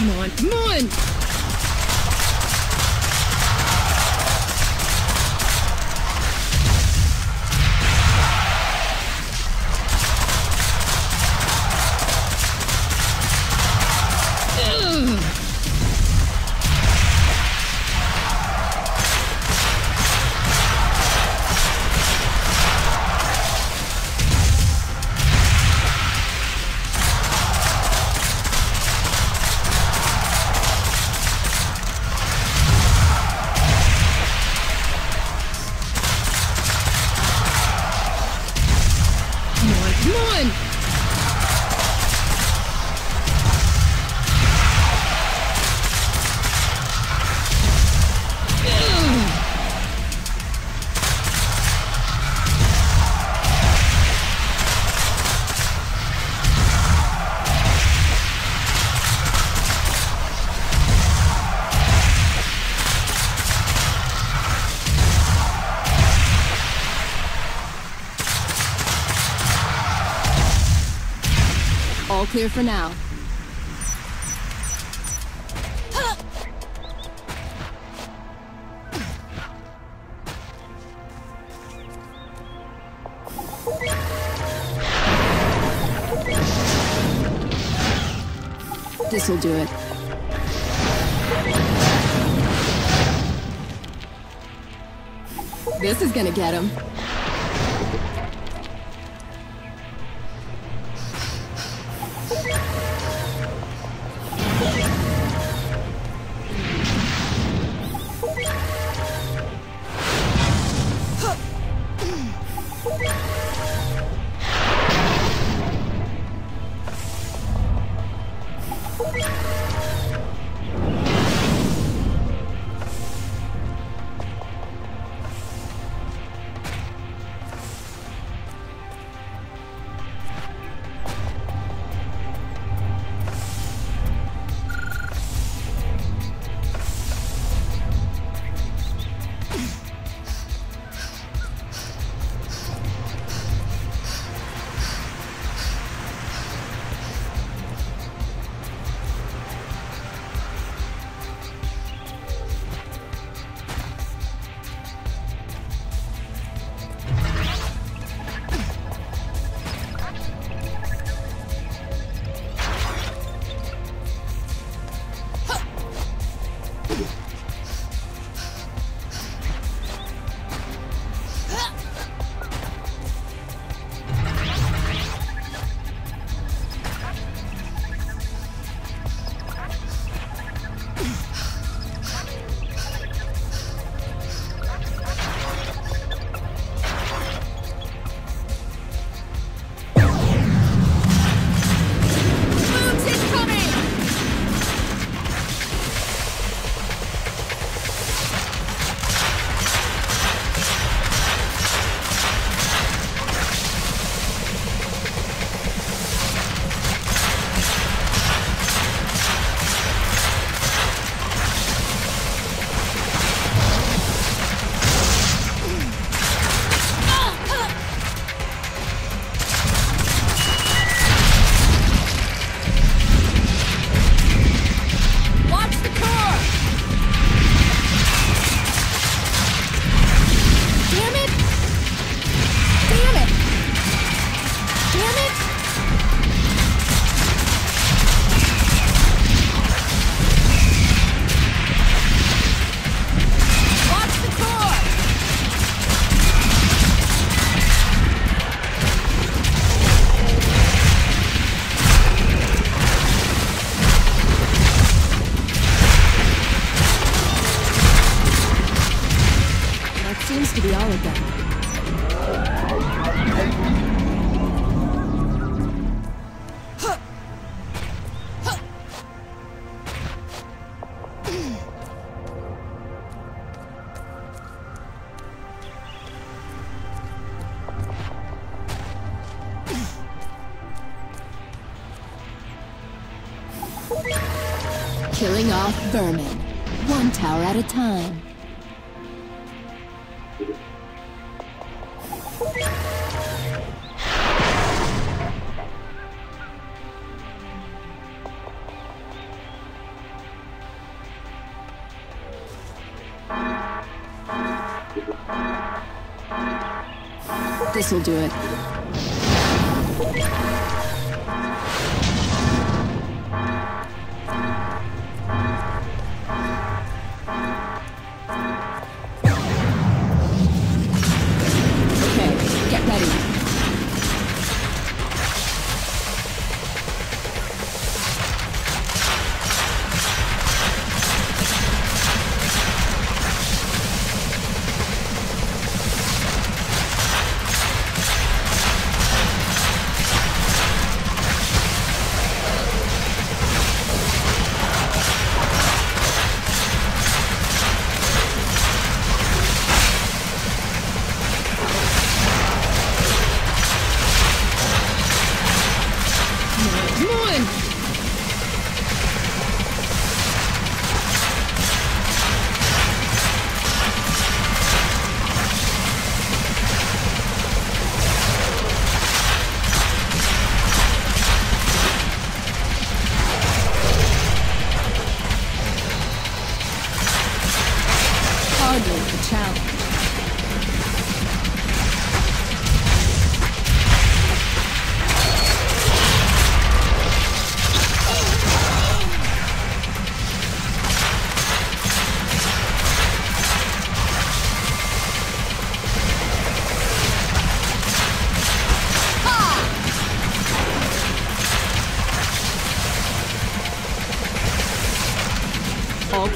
Come on! On, clear for now. This'll do it. This is gonna get him. Killing off vermin, one tower at a time. This'll do it.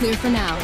Clear for now.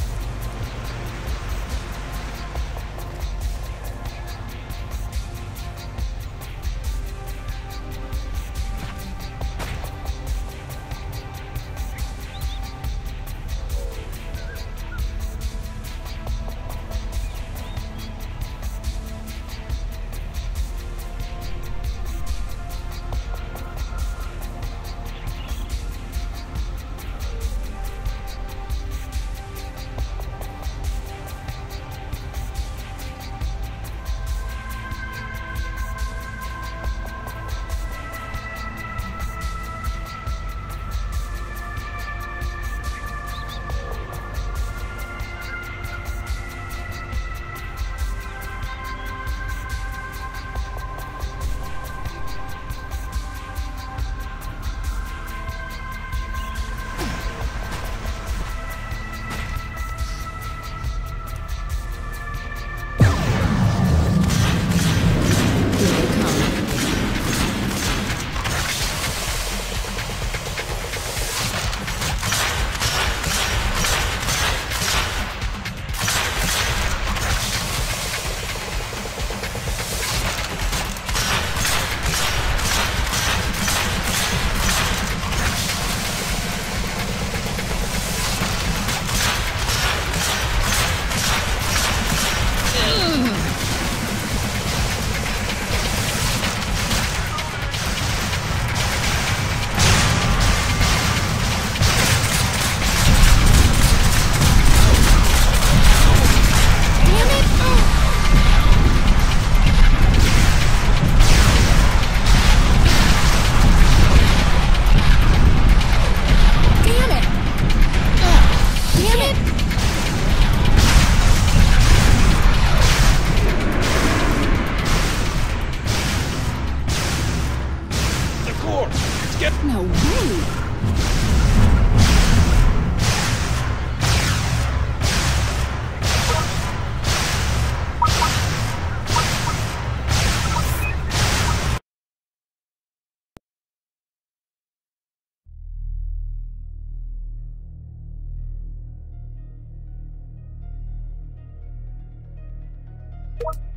one.